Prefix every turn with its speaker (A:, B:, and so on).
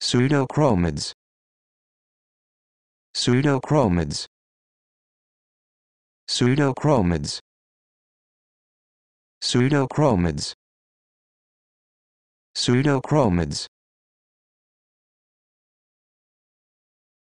A: pseudochromids pseudochromids pseudochromids pseudochromids pseudochromids